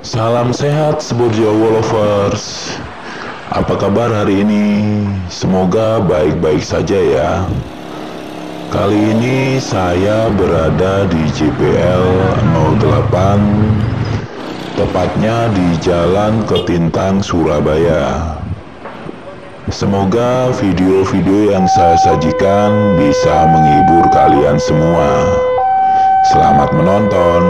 Salam sehat Jawa lovers. Apa kabar hari ini? Semoga baik-baik saja ya. Kali ini saya berada di JPL 08 tepatnya di Jalan Ketintang Surabaya. Semoga video-video yang saya sajikan bisa menghibur kalian semua. Selamat menonton.